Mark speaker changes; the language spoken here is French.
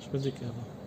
Speaker 1: Je peux décaler.